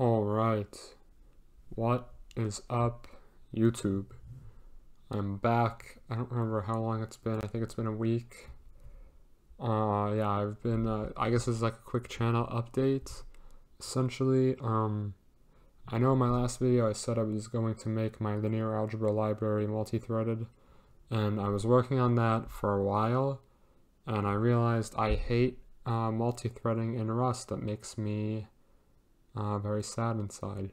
Alright, what is up, YouTube? I'm back. I don't remember how long it's been. I think it's been a week. Uh, yeah, I've been, uh, I guess this is like a quick channel update. Essentially, um, I know in my last video I said I was going to make my linear algebra library multi-threaded, and I was working on that for a while, and I realized I hate uh, multi-threading in Rust. That makes me uh, very sad inside.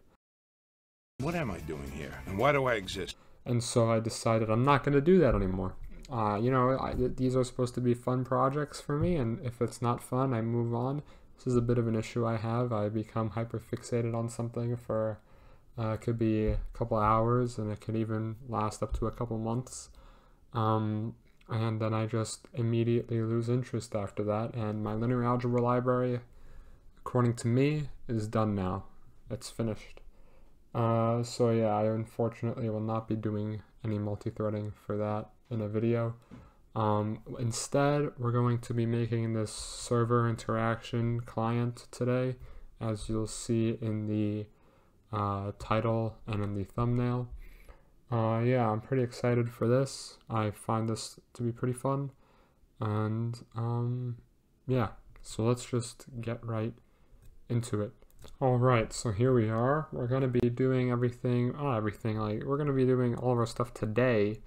What am I doing here? And why do I exist? And so I decided I'm not going to do that anymore. Uh, you know, I, these are supposed to be fun projects for me, and if it's not fun, I move on. This is a bit of an issue I have. I become hyper fixated on something for uh, it could be a couple hours, and it could even last up to a couple months. Um, and then I just immediately lose interest after that. And my linear algebra library, according to me, is done now. It's finished. Uh, so yeah, I unfortunately will not be doing any multi-threading for that in a video. Um, instead, we're going to be making this server interaction client today, as you'll see in the uh, title and in the thumbnail. Uh, yeah, I'm pretty excited for this. I find this to be pretty fun. And um, yeah, so let's just get right into it. Alright, so here we are. We're going to be doing everything, everything, like, we're going to be doing all of our stuff today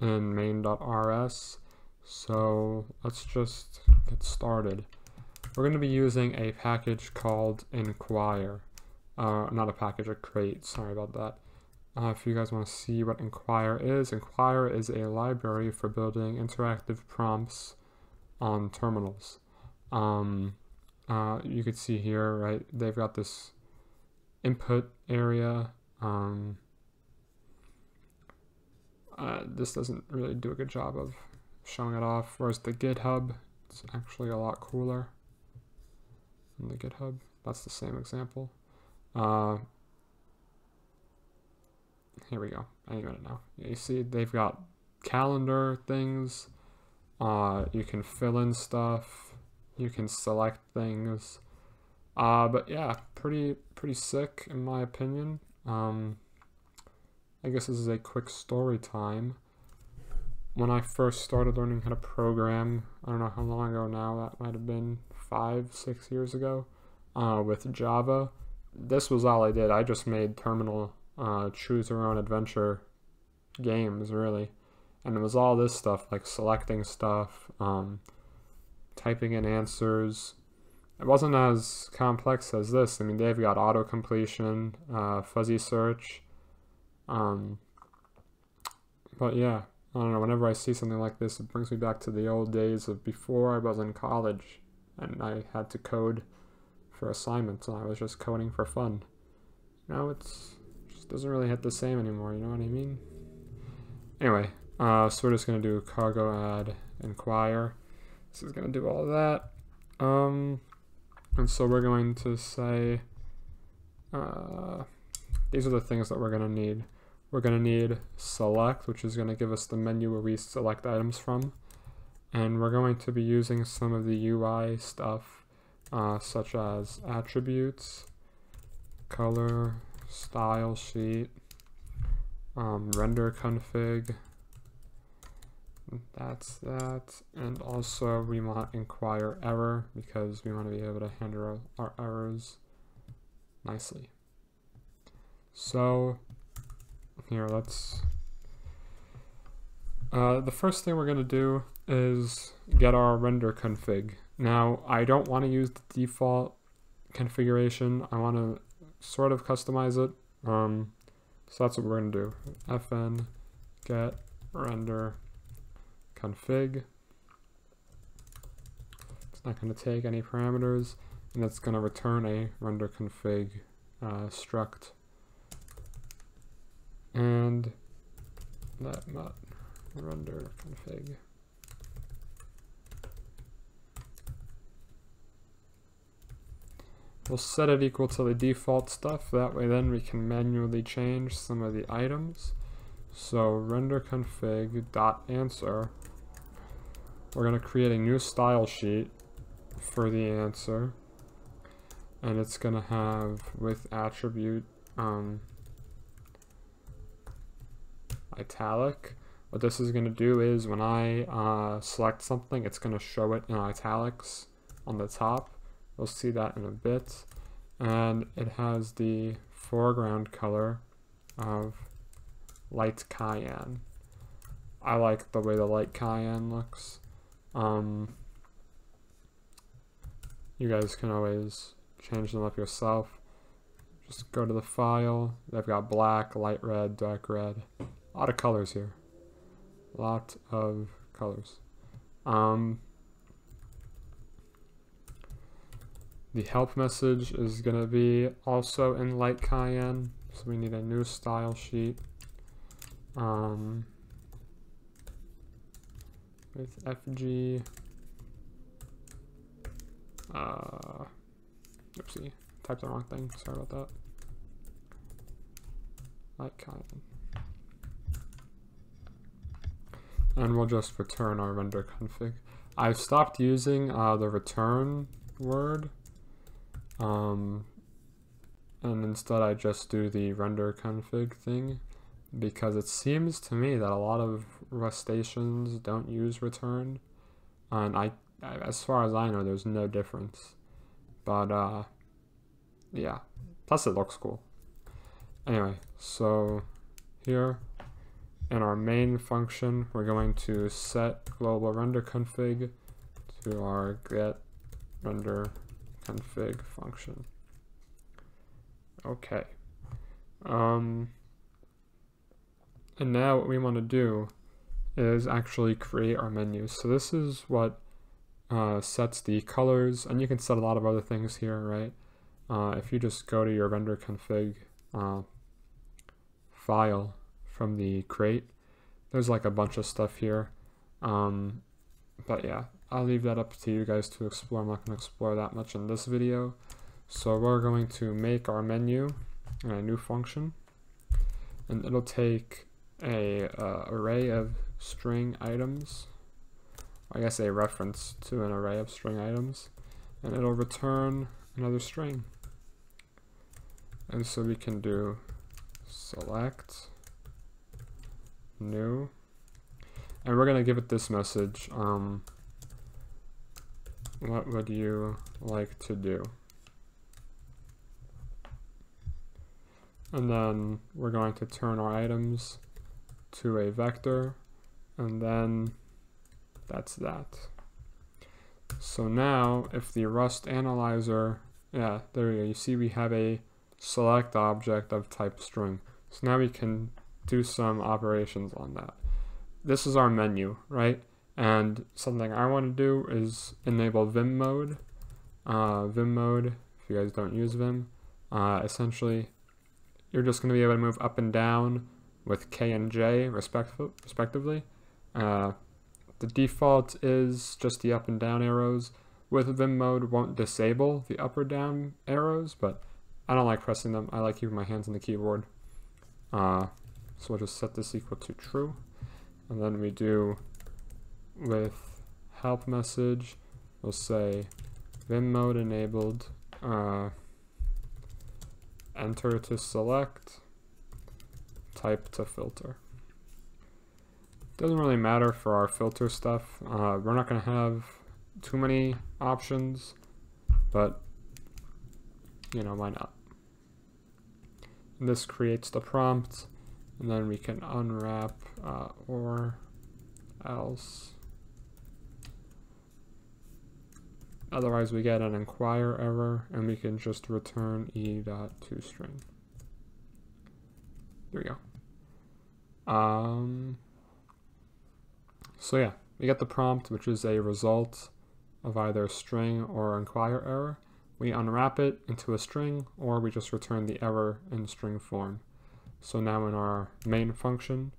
in main.rs. So let's just get started. We're going to be using a package called inquire. Uh, not a package, a crate, sorry about that. Uh, if you guys want to see what Inquire is, Inquire is a library for building interactive prompts on terminals. Um, uh, you could see here, right, they've got this input area. Um, uh, this doesn't really do a good job of showing it off, whereas the GitHub, it's actually a lot cooler in the GitHub. That's the same example. Uh, here we go. I got it now. You see, they've got calendar things. Uh, you can fill in stuff you can select things. Uh, but yeah, pretty pretty sick in my opinion. Um, I guess this is a quick story time. When I first started learning how to program, I don't know how long ago now, that might have been five, six years ago, uh, with Java. This was all I did. I just made terminal uh, choose your own adventure games, really. And it was all this stuff, like selecting stuff, um, typing in answers. It wasn't as complex as this. I mean, they've got auto completion, uh, fuzzy search. Um, but yeah, I don't know. Whenever I see something like this, it brings me back to the old days of before I was in college and I had to code for assignments and I was just coding for fun. Now it's just doesn't really hit the same anymore. You know what I mean? Anyway, uh, so we're just gonna do cargo add inquire. This is going to do all of that. Um, and so we're going to say, uh, these are the things that we're going to need. We're going to need select, which is going to give us the menu where we select items from. And we're going to be using some of the UI stuff, uh, such as attributes, color, style sheet, um, render config, that's that. And also we want inquire error because we want to be able to handle our errors nicely. So here, let's, uh, the first thing we're going to do is get our render config. Now, I don't want to use the default configuration. I want to sort of customize it. Um, so that's what we're going to do. fn get render config. It's not going to take any parameters, and it's going to return a render config uh, struct. And let mut render config. We'll set it equal to the default stuff. That way then we can manually change some of the items. So render config dot answer we're going to create a new style sheet for the answer. and it's gonna have with attribute um, italic. What this is gonna do is when I uh, select something, it's gonna show it in italics on the top. We'll see that in a bit. And it has the foreground color of light cyan. I like the way the light cyan looks. Um, you guys can always change them up yourself. Just go to the file. They've got black, light red, dark red. A lot of colors here. A lot of colors. Um, the help message is going to be also in light cyan. So we need a new style sheet. Um, with FG. Uh, oopsie, typed the wrong thing. Sorry about that. Kind. And we'll just return our render config. I've stopped using uh, the return word. Um, and instead I just do the render config thing because it seems to me that a lot of Rustaceans don't use return. And I as far as I know there's no difference. But uh yeah. Plus it looks cool. Anyway so here in our main function we're going to set global render config to our get render config function. Okay. Um and now what we want to do is actually create our menus. So this is what uh, sets the colors, and you can set a lot of other things here, right? Uh, if you just go to your render config uh, file from the crate, there's like a bunch of stuff here. Um, but yeah, I'll leave that up to you guys to explore. I'm not going to explore that much in this video. So we're going to make our menu in a new function, and it'll take a uh, array of string items. I guess a reference to an array of string items. And it'll return another string. And so we can do select new. And we're gonna give it this message um, what would you like to do? And then we're going to turn our items to a vector and then that's that. So now if the Rust analyzer, yeah, there we go. You see we have a select object of type string. So now we can do some operations on that. This is our menu, right? And something I want to do is enable Vim mode. Uh, Vim mode, if you guys don't use Vim, uh, essentially you're just going to be able to move up and down with K and J respect respectively. Uh, the default is just the up and down arrows. With Vim mode won't disable the up or down arrows, but I don't like pressing them. I like keeping my hands on the keyboard. Uh, so we'll just set this equal to true. And then we do with help message, we'll say Vim mode enabled, uh, enter to select, type to filter. Doesn't really matter for our filter stuff. Uh, we're not going to have too many options, but you know, why not? And this creates the prompt, and then we can unwrap uh, or else. Otherwise, we get an inquire error, and we can just return e dot string. There we go. Um, so yeah, we get the prompt, which is a result of either string or inquire error. We unwrap it into a string, or we just return the error in string form. So now in our main function,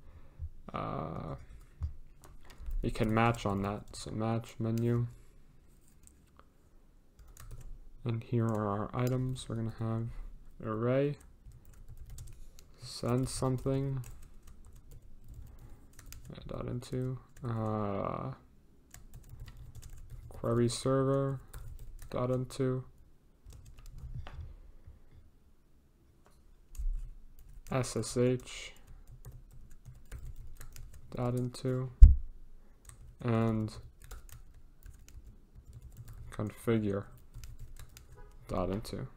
uh, we can match on that. So match menu. And here are our items. We're going to have array, send something, dot into uh, query server dot into SSH dot into and configure dot into.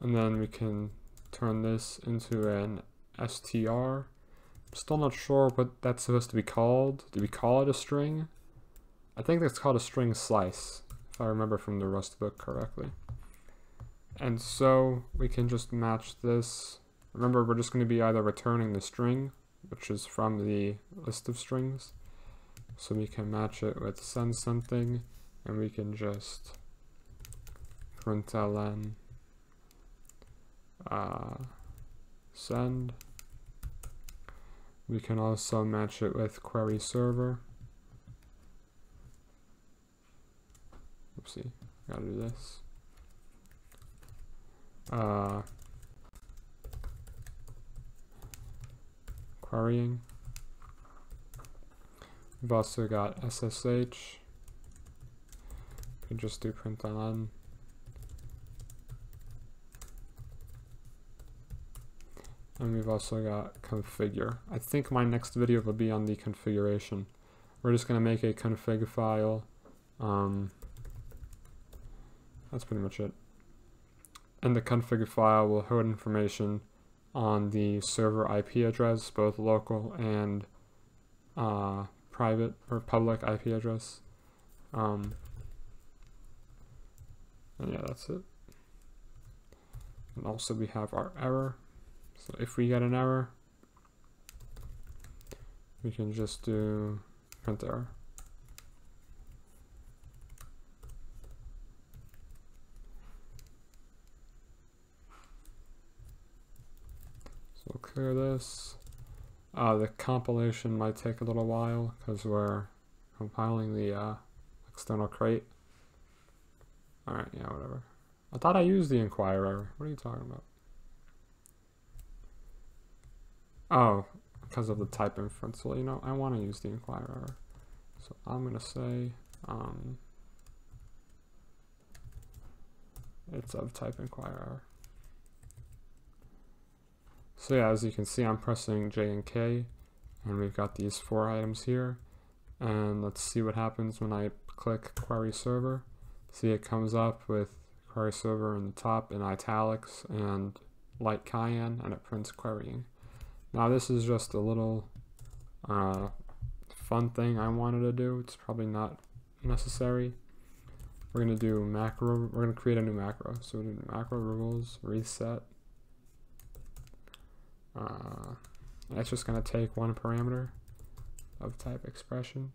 And then we can turn this into an str. I'm still not sure what that's supposed to be called. Do we call it a string? I think that's called a string slice, if I remember from the Rust book correctly. And so we can just match this. Remember, we're just going to be either returning the string, which is from the list of strings. So we can match it with send something, and we can just println uh, send. We can also match it with query server. Oopsie, gotta do this. Uh, querying. We've also got SSH. Could just do println. And we've also got configure. I think my next video will be on the configuration. We're just going to make a config file. Um, that's pretty much it. And the config file will hold information on the server IP address, both local and uh, private or public IP address. Um, and yeah, that's it. And also we have our error. So if we get an error, we can just do print error. So clear this. Uh, the compilation might take a little while because we're compiling the uh, external crate. Alright, yeah, whatever. I thought I used the inquire error. What are you talking about? Oh, because of the type inference. Well, you know, I want to use the inquire error. So I'm going to say um, it's of type inquire error. So yeah, as you can see, I'm pressing J and K, and we've got these four items here. And let's see what happens when I click query server. See it comes up with query server in the top in italics and light cyan, and it prints querying. Now this is just a little uh, fun thing I wanted to do. It's probably not necessary. We're gonna do macro. We're gonna create a new macro. So we do macro rules reset. Uh, that's just gonna take one parameter of type expression,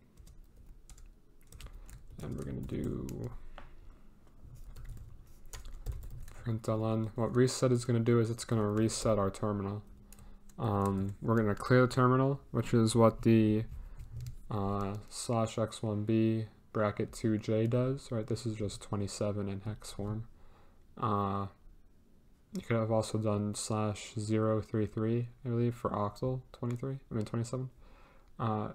and we're gonna do println. What reset is gonna do is it's gonna reset our terminal. Um, we're going to clear the terminal, which is what the uh, slash x1b bracket 2j does, right? This is just 27 in hex form. Uh, you could have also done slash 033, I believe, for octal 23, I mean 27. Uh,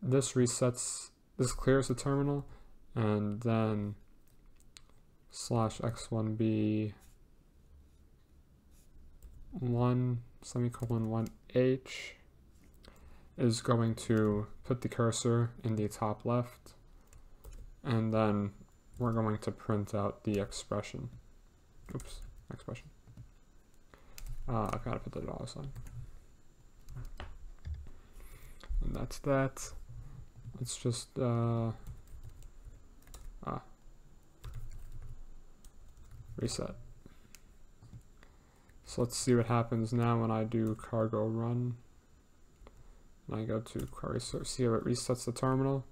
this resets, this clears the terminal, and then slash x1b 1 semicolon 1h is going to put the cursor in the top left and then we're going to print out the expression. Oops, expression. Uh, I've got to put the dollar sign. And that's that. Let's just, uh, ah, reset. So let's see what happens now when I do cargo run. And I go to query see how it resets the terminal.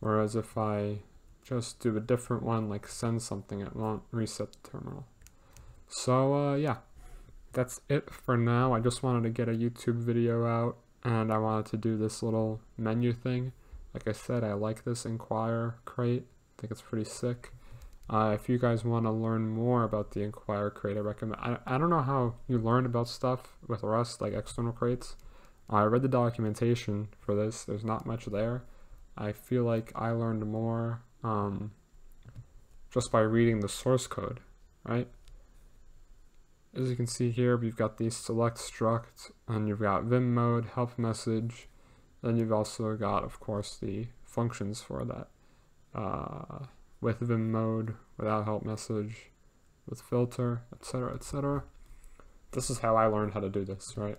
Whereas if I just do a different one, like send something, it won't reset the terminal. So uh, yeah, that's it for now. I just wanted to get a YouTube video out and I wanted to do this little menu thing. Like I said, I like this Inquire crate. I think it's pretty sick. Uh, if you guys want to learn more about the Inquire crate, I recommend. I, I don't know how you learn about stuff with Rust, like external crates. I read the documentation for this. There's not much there. I feel like I learned more um, just by reading the source code, right? as you can see here, we've got the select struct, and you've got vim mode, help message, then you've also got, of course, the functions for that. Uh, with vim mode, without help message, with filter, etc., etc. This is how I learned how to do this, right?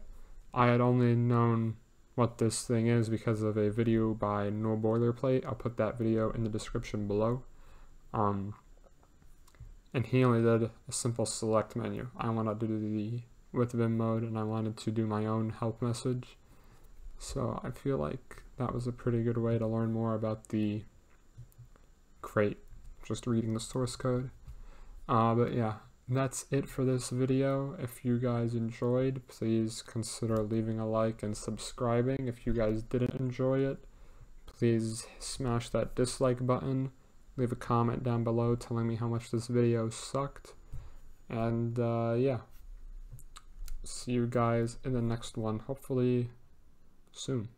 I had only known what this thing is because of a video by No Boilerplate. I'll put that video in the description below. Um, and he only did a simple select menu. I wanted to do the with Vim mode and I wanted to do my own help message. So I feel like that was a pretty good way to learn more about the crate, just reading the source code. Uh, but yeah, that's it for this video. If you guys enjoyed, please consider leaving a like and subscribing. If you guys didn't enjoy it, please smash that dislike button leave a comment down below telling me how much this video sucked. And uh, yeah, see you guys in the next one, hopefully soon.